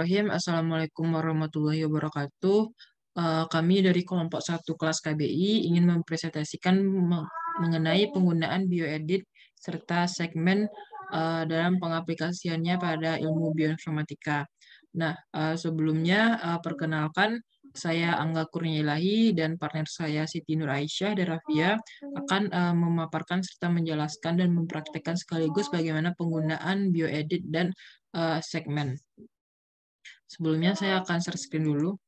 Bismillahirrahmanirrahim. Assalamualaikum warahmatullahi wabarakatuh. Uh, kami dari kelompok 1 kelas KBI ingin mempresentasikan mengenai penggunaan bioedit serta segmen uh, dalam pengaplikasiannya pada ilmu bioinformatika. Nah, uh, sebelumnya perkenalkan saya Angga Kurnialahi dan partner saya Siti Nur Aisyah dan Rafia akan memaparkan serta menjelaskan dan mempraktekkan sekaligus bagaimana penggunaan bioedit dan segmen. Sebelumnya saya akan share screen dulu.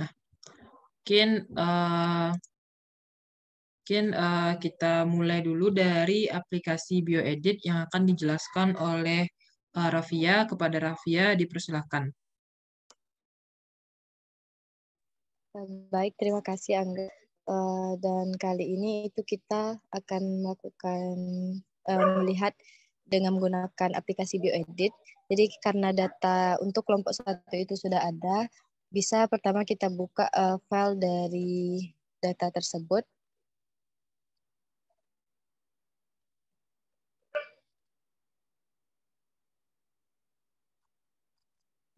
Nah, mungkin uh, Mungkin uh, kita mulai dulu dari aplikasi BioEdit yang akan dijelaskan oleh uh, Rafia. Kepada Rafia, dipersilahkan. Baik, terima kasih Angga. Uh, dan kali ini itu kita akan melakukan uh, melihat dengan menggunakan aplikasi BioEdit. Jadi karena data untuk kelompok satu itu sudah ada, bisa pertama kita buka uh, file dari data tersebut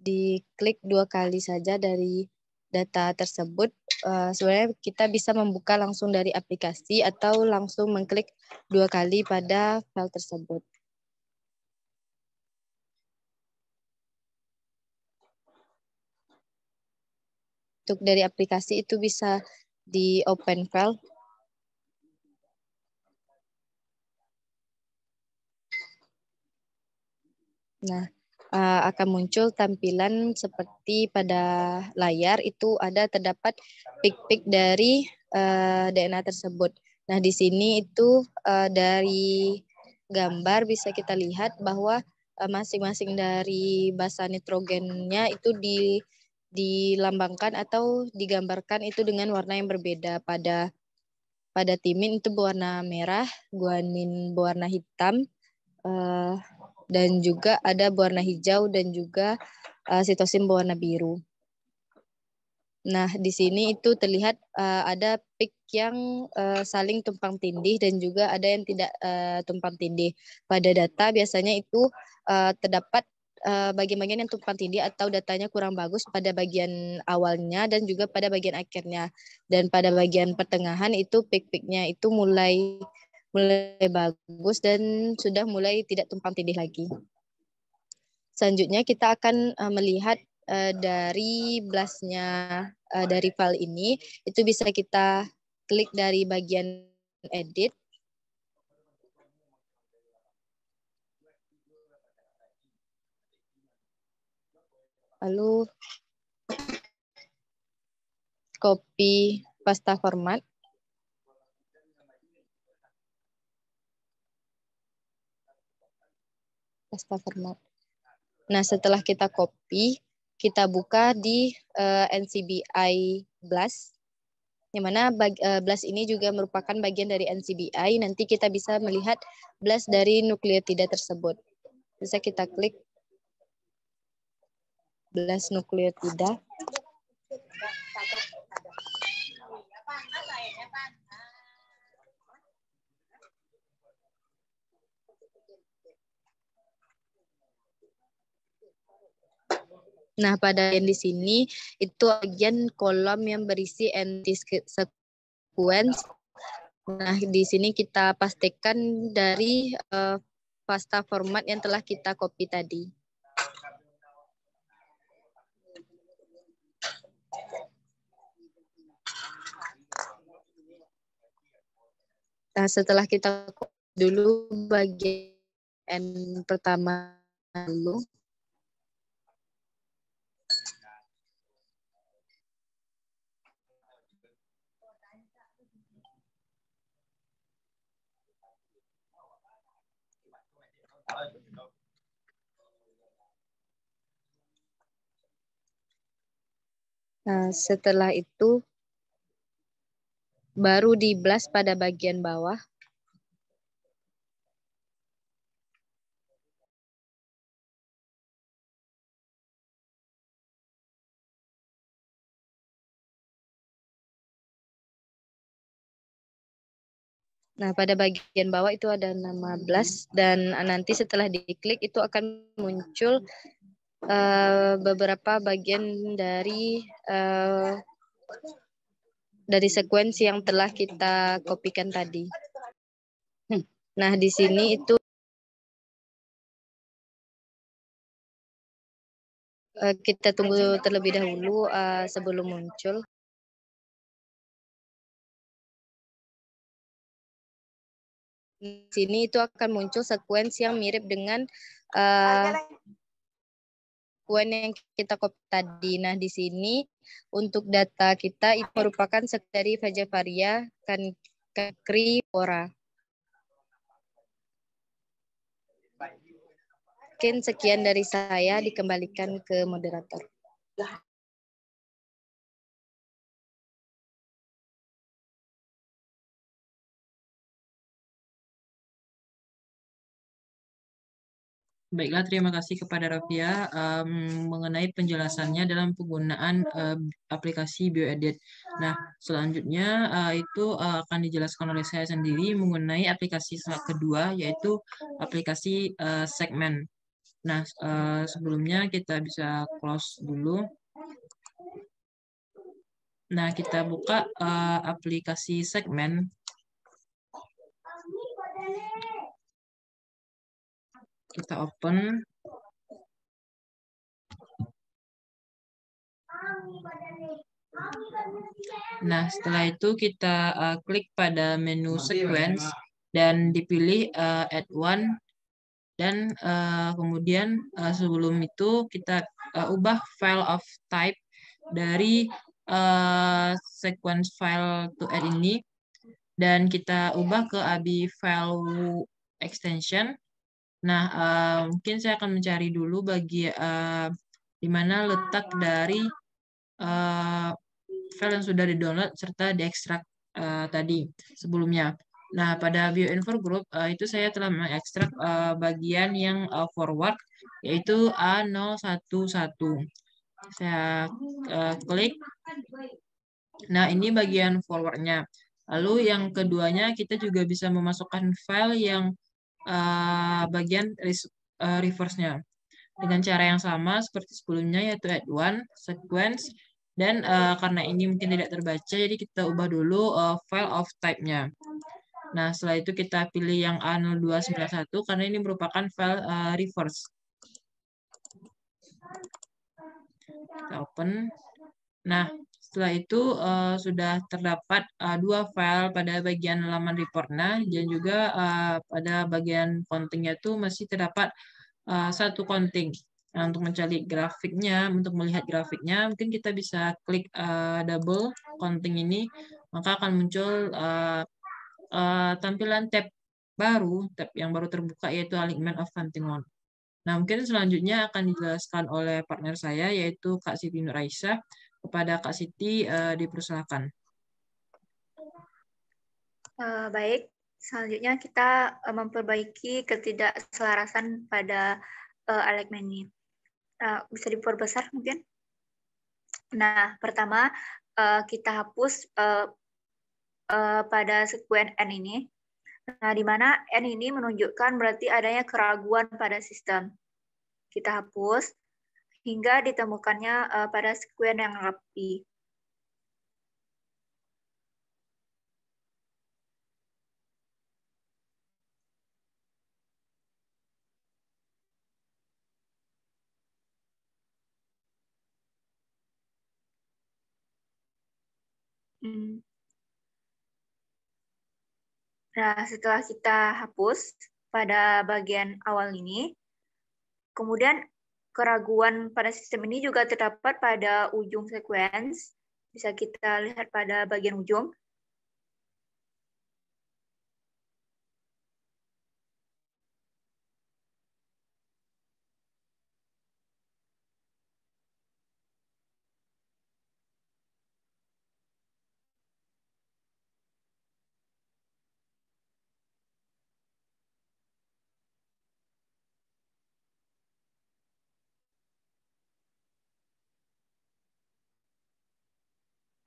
diklik dua kali saja dari data tersebut, uh, sebenarnya kita bisa membuka langsung dari aplikasi atau langsung mengklik dua kali pada file tersebut. Untuk dari aplikasi itu bisa di open file. Nah, uh, akan muncul tampilan seperti pada layar itu ada terdapat pik-pik dari uh, eh, DNA tersebut. Nah, di sini itu uh, dari gambar bisa kita lihat bahwa masing-masing uh, dari basa nitrogennya itu di dilambangkan atau digambarkan itu dengan warna yang berbeda pada pada timin itu berwarna merah, guanin berwarna hitam, uh, dan juga ada berwarna hijau dan juga uh, sitosin berwarna biru. Nah, di sini itu terlihat uh, ada pik yang uh, saling tumpang tindih dan juga ada yang tidak uh, tumpang tindih. Pada data biasanya itu uh, terdapat bagian-bagian yang tumpang tindih atau datanya kurang bagus pada bagian awalnya dan juga pada bagian akhirnya. Dan pada bagian pertengahan itu pik-piknya itu mulai mulai bagus dan sudah mulai tidak tumpang tindih lagi. Selanjutnya kita akan uh, melihat uh, dari blastnya uh, dari file ini itu bisa kita klik dari bagian edit. Lalu copy pasta format. Format. Nah, setelah kita copy, kita buka di uh, eh, NCBI Blast. Yang mana bag, uh, Blast ini juga merupakan bagian dari NCBI. Nanti kita bisa melihat Blast dari nukleotida tersebut. Bisa kita klik Blast nukleotida. Nah, pada yang di sini itu bagian kolom yang berisi anti sequence. Nah, di sini kita pastikan dari uh, pasta format yang telah kita copy tadi. Nah, setelah kita dulu bagian pertama dulu. Nah, setelah itu baru di blast pada bagian bawah. Nah, pada bagian bawah itu ada nama blast dan nanti setelah diklik itu akan muncul uh, beberapa bagian dari uh, dari sekuensi yang telah kita kopikan tadi. Hmm. Nah, di sini itu uh, kita tunggu terlebih dahulu uh, sebelum muncul. Di sini itu akan muncul sekuens yang mirip dengan uh, yang kita copy tadi. Nah, di sini untuk data kita itu merupakan dari Vajavaria kan Pora. Mungkin sekian dari saya dikembalikan ke moderator. Baiklah, terima kasih kepada Rafia um, mengenai penjelasannya dalam penggunaan uh, aplikasi BioEdit. Nah, selanjutnya uh, itu uh, akan dijelaskan oleh saya sendiri mengenai aplikasi kedua, yaitu aplikasi uh, segmen. Nah, uh, sebelumnya kita bisa close dulu. Nah, kita buka uh, aplikasi segmen. Kita open. Nah, setelah itu kita uh, klik pada menu sequence dan dipilih uh, add one. Dan uh, kemudian uh, sebelum itu kita uh, ubah file of type dari uh, sequence file to add ini. Dan kita ubah ke abi file extension Nah, uh, mungkin saya akan mencari dulu bagi uh, di mana letak dari uh, file yang sudah di-download serta diekstrak uh, tadi sebelumnya. Nah, pada view info group uh, itu saya telah mengekstrak uh, bagian yang uh, forward yaitu A011. Saya uh, klik. Nah, ini bagian forwardnya. Lalu yang keduanya kita juga bisa memasukkan file yang uh, bagian uh, reverse-nya dengan cara yang sama seperti sebelumnya yaitu add one sequence dan uh, karena ini mungkin tidak terbaca jadi kita ubah dulu uh, file of type-nya. Nah, setelah itu kita pilih yang A0291 karena ini merupakan file uh, reverse. Kita open. Nah, setelah itu uh, sudah terdapat uh, dua file pada bagian halaman reportnya dan juga uh, pada bagian countingnya itu masih terdapat uh, satu counting. Nah, untuk mencari grafiknya, untuk melihat grafiknya, mungkin kita bisa klik uh, double counting ini, maka akan muncul uh, uh, tampilan tab baru, tab yang baru terbuka yaitu alignment of counting one. Nah, mungkin selanjutnya akan dijelaskan oleh partner saya, yaitu Kak Siti Nur Aisyah, kepada Kak Siti uh, dipersilakan. Uh, baik, selanjutnya kita uh, memperbaiki ketidakselarasan pada uh, alignment ini. Uh, bisa diperbesar mungkin? Nah, pertama uh, kita hapus uh, uh, pada sekuen n ini. Nah, di mana n ini menunjukkan berarti adanya keraguan pada sistem. Kita hapus hingga ditemukannya uh, pada sekuen yang rapi. Hmm. Nah, setelah kita hapus pada bagian awal ini, kemudian keraguan pada sistem ini juga terdapat pada ujung sequence. Bisa kita lihat pada bagian ujung.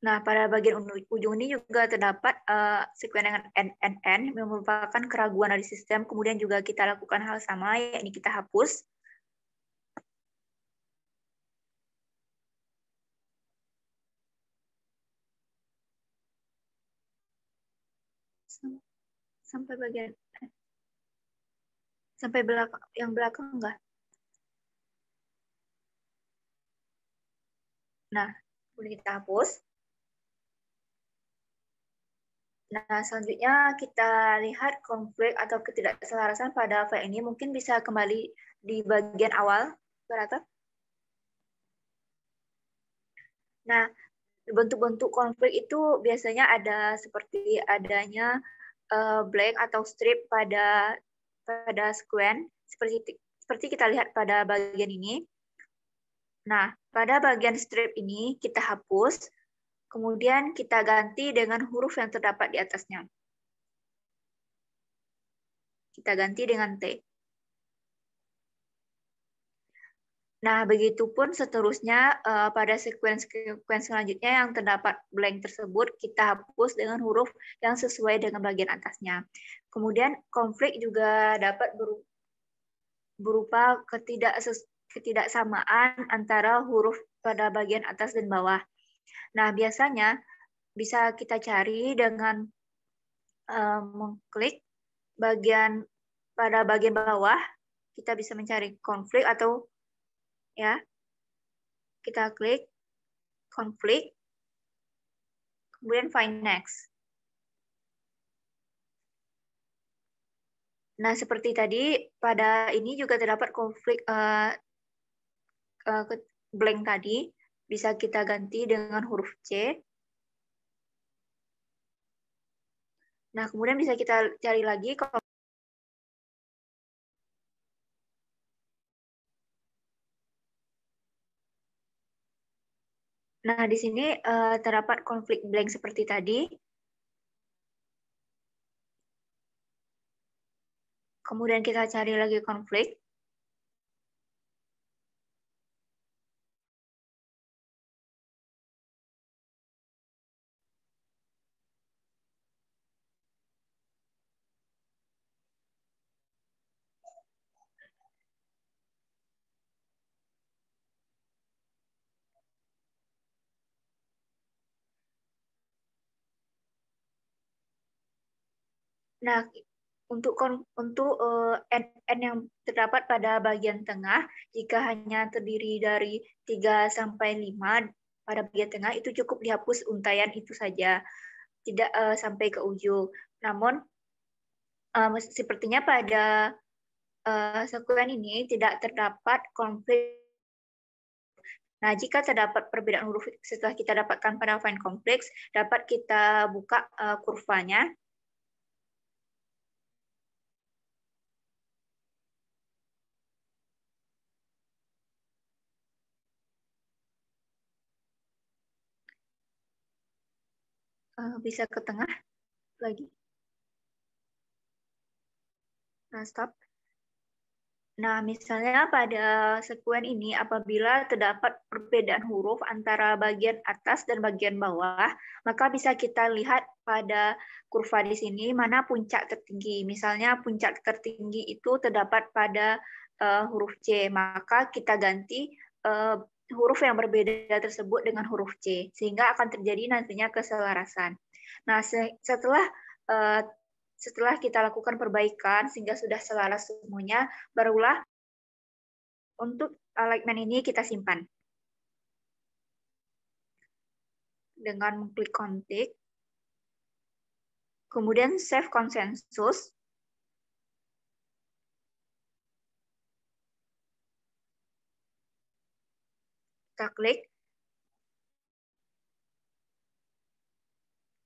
Nah, pada bagian ujung ini juga terdapat uh, sekuen dengan NNN yang merupakan keraguan dari sistem. Kemudian juga kita lakukan hal sama, yakni kita hapus. Sampai bagian sampai belakang yang belakang enggak? Nah, boleh kita hapus. Nah, selanjutnya kita lihat konflik atau ketidakselarasan pada file ini. Mungkin bisa kembali di bagian awal, Berata. Nah, bentuk-bentuk konflik itu biasanya ada seperti adanya uh, blank atau strip pada pada square seperti seperti kita lihat pada bagian ini. Nah, pada bagian strip ini kita hapus Kemudian kita ganti dengan huruf yang terdapat di atasnya. Kita ganti dengan T. Nah, begitupun seterusnya uh, pada sequence-sequence selanjutnya yang terdapat blank tersebut, kita hapus dengan huruf yang sesuai dengan bagian atasnya. Kemudian konflik juga dapat berupa ketidaksamaan antara huruf pada bagian atas dan bawah. Nah, biasanya bisa kita cari dengan uh, mengklik bagian pada bagian bawah, kita bisa mencari konflik atau ya, kita klik konflik, kemudian find next. Nah, seperti tadi, pada ini juga terdapat konflik uh, uh, blank tadi, bisa kita ganti dengan huruf C. Nah, kemudian bisa kita cari lagi Nah, di sini uh, terdapat konflik blank seperti tadi. Kemudian kita cari lagi konflik. Nah, untuk untuk uh, n, n yang terdapat pada bagian tengah, jika hanya terdiri dari 3 sampai 5 pada bagian tengah itu cukup dihapus untayan itu saja, tidak uh, sampai ke ujung. Namun uh, sepertinya pada uh, ini tidak terdapat konflik Nah, jika terdapat perbedaan huruf setelah kita dapatkan pada find kompleks, dapat kita buka uh, kurvanya uh, bisa ke tengah lagi. Nah, stop. Nah, misalnya pada sekuen ini apabila terdapat perbedaan huruf antara bagian atas dan bagian bawah, maka bisa kita lihat pada kurva di sini mana puncak tertinggi. Misalnya puncak tertinggi itu terdapat pada uh, huruf C, maka kita ganti uh, huruf yang berbeda tersebut dengan huruf C, sehingga akan terjadi nantinya keselarasan. Nah, setelah uh, setelah kita lakukan perbaikan sehingga sudah selaras semuanya, barulah untuk alignment ini kita simpan. Dengan mengklik kontik, kemudian save konsensus, kita klik.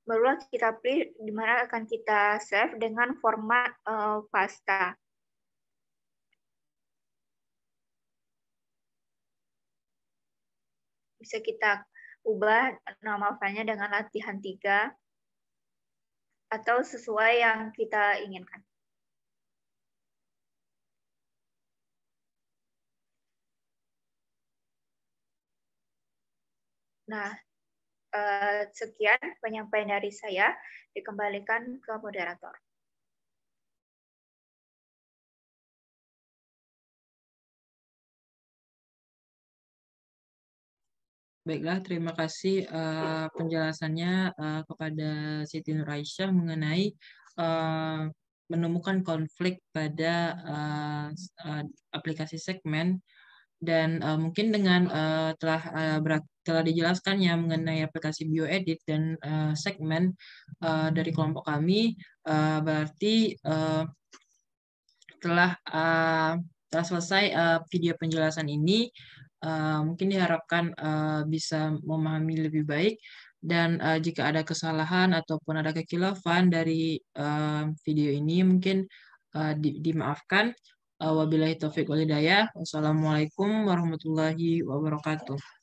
Barulah kita pilih di mana akan kita save dengan format uh, pasta. Bisa kita ubah nama filenya dengan latihan 3 atau sesuai yang kita inginkan. Nah, Uh, sekian penyampaian dari saya. Dikembalikan ke moderator. Baiklah, terima kasih uh, penjelasannya uh, kepada Siti Nuraisyah mengenai uh, menemukan konflik pada uh, aplikasi segmen dan uh, mungkin dengan uh, telah uh, berat, telah dijelaskannya mengenai aplikasi bioedit dan uh, segmen uh, dari kelompok kami uh, berarti uh, telah uh, telah selesai uh, video penjelasan ini uh, mungkin diharapkan uh, bisa memahami lebih baik dan uh, jika ada kesalahan ataupun ada kekilafan dari uh, video ini mungkin uh, di, dimaafkan. Wabillahi taufiq walhidayah. Wassalamualaikum warahmatullahi wabarakatuh.